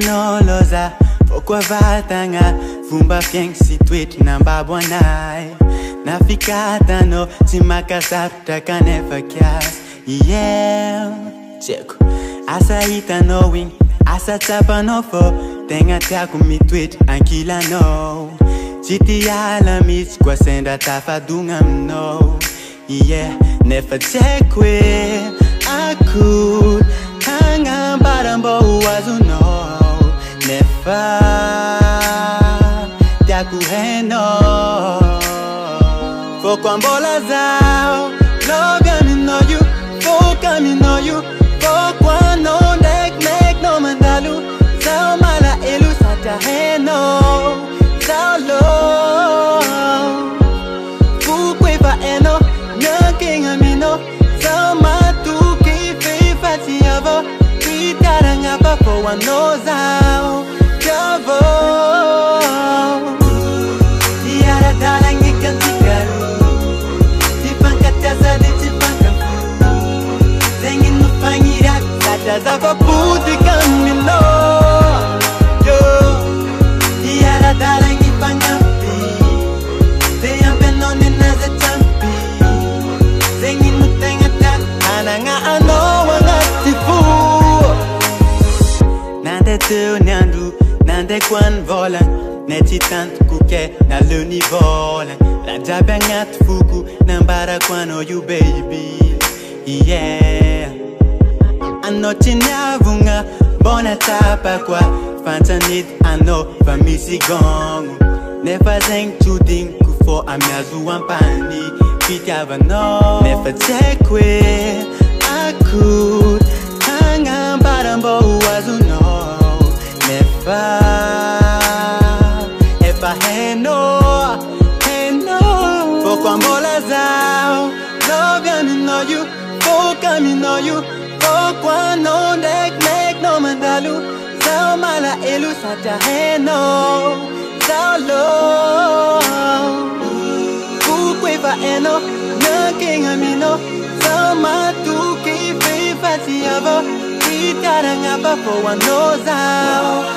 fiainao loza vokoa vatagna fomba fiaigny sy toetry nambabo anay nafikatanao tsy makasarotra kanefa kiazy ie tsy ako asa hitanao igny asa tsapanao fô tegna tiako mitoetry ankilanao tsy ti ala mihitsy koa sendra tafadogna aminao ie nefa tsy haiko hoe ako Fokwambola zao. No me no you. Me no you. Fokwa no nek no mandalu. Zao mala elu sata heno Zao lo. Fukwe fa eno Nyaking amino Zao matu fe fati yavo Pitaranga pa fo wano zao. Nande teo ny andro nande koany volagna ne tsy tantoko ke naleo ny volagna raha jiaby agnaty foko nambarako anao io baby. Yeah. Anao tsy niavogna mbona tsapa koa fantsanety anao fa misy gogno nefa zegny tsodigniko fô amiazo ampany fitiavanao nefa tsy haiko mbola zao lovy aminao io fôka aminao io fô koa anao ndraiky maiky nao mandalo zao malaelo satria hainao zao lo foko efa hainao miankigna aminao zao matoky fefatsy avao titaragna fa fô anao zao